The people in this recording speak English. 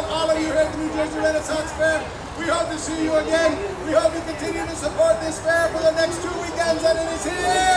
welcome all of you here at the New Jersey Renaissance Faire. We hope to see you again. We hope you continue to support this fair for the next two weekends and it is here.